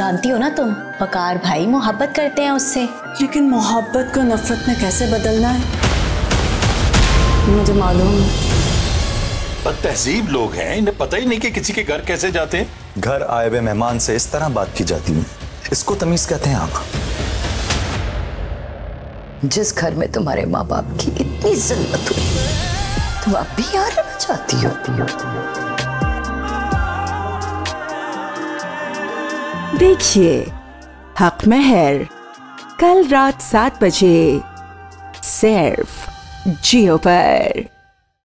जानती हो ना तुम? वकार भाई मोहब्बत करते हैं उससे। लेकिन मोहब्बत को नफरत में कैसे बदलना है? मुझे मालूम। है तहजीब लोग हैं इन्हें पता ही नहीं कि किसी के घर कैसे जाते हैं। घर आए हुए मेहमान से इस तरह बात की जाती है। इसको तमीज कहते हैं आप। जिस घर में तुम्हारे माँ बाप की इतनी जिल्लत हुई तुम अब भी यहाँ रहना चाहती हो। देखिए हक महर कल रात सात बजे सिर्फ़ जियो पर।